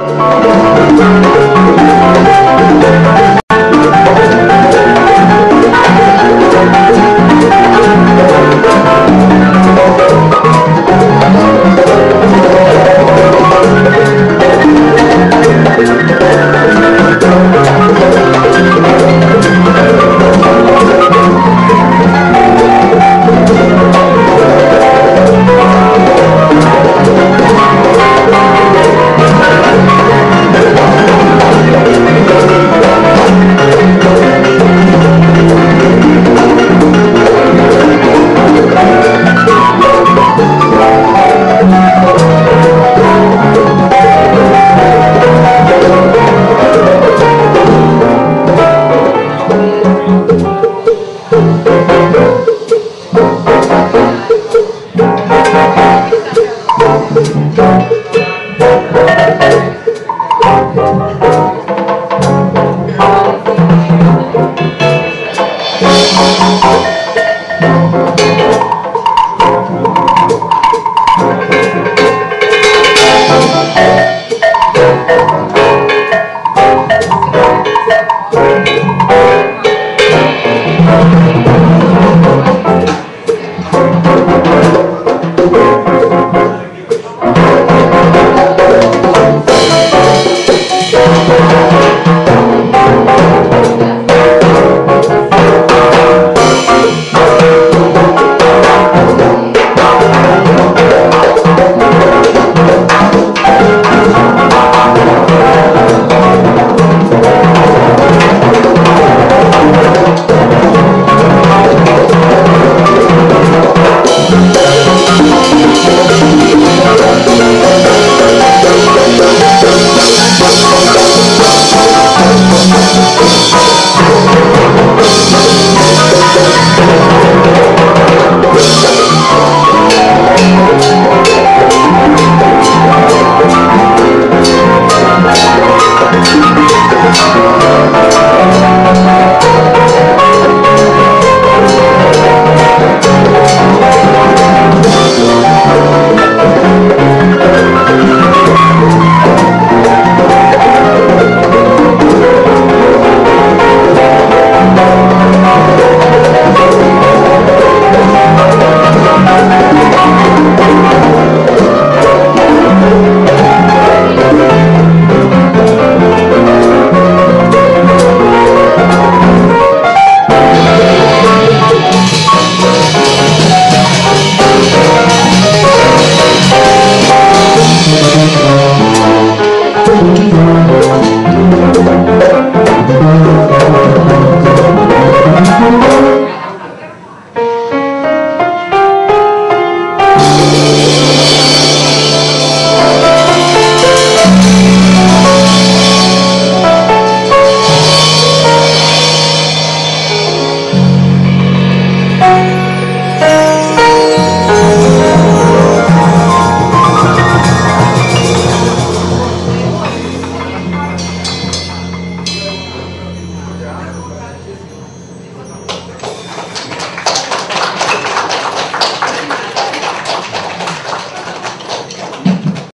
Oh,